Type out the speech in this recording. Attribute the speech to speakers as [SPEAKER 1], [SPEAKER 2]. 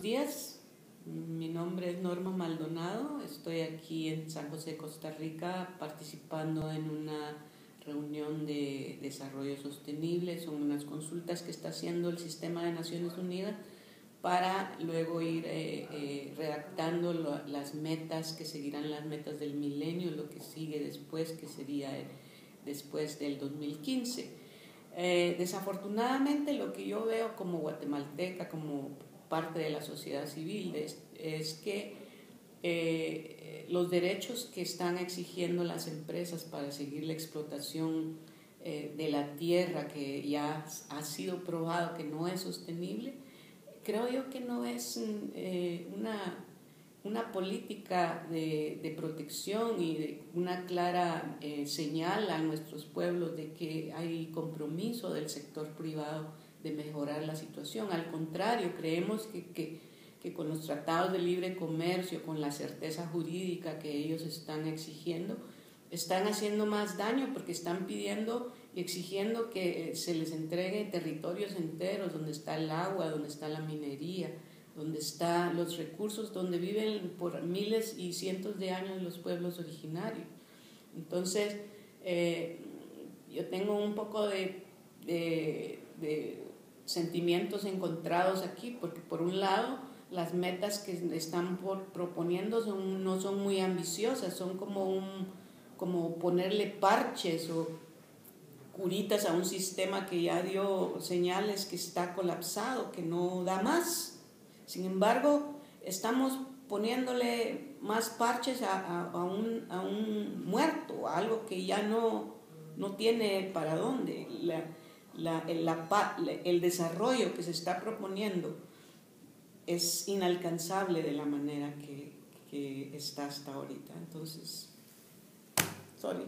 [SPEAKER 1] días, mi nombre es Norma Maldonado, estoy aquí en San José, Costa Rica, participando en una reunión de desarrollo sostenible, son unas consultas que está haciendo el Sistema de Naciones Unidas para luego ir eh, eh, redactando las metas que seguirán las metas del milenio, lo que sigue después, que sería después del 2015. Eh, desafortunadamente lo que yo veo como guatemalteca, como parte de la sociedad civil, es, que eh, los derechos que están exigiendo las empresas para seguir la explotación eh, de la tierra, que ya ha sido probado que no es sostenible, creo yo que no es eh, una, una política de, de, protección y una clara señal a nuestros pueblos de que hay compromiso del sector privado de mejorar la situación. Al contrario, creemos que, que, con los tratados de libre comercio, con la certeza jurídica que ellos están exigiendo, están haciendo más daño porque están pidiendo y exigiendo que se les entregue territorios enteros donde está el agua, donde está la minería, donde están los recursos, donde viven por miles y cientos de años los pueblos originarios. Entonces, eh, yo tengo un poco de, de, sentimientos encontrados aquí, porque por un lado las metas que están proponiendo no son muy ambiciosas, son como, como ponerle parches o curitas a un sistema que ya dio señales que está colapsado, que no da más. Sin embargo, estamos poniéndole más parches a, un, muerto, a algo que ya no, no tiene para dónde. La, el, el desarrollo que se está proponiendo es inalcanzable de la manera que, que está hasta ahorita. Entonces, sorry.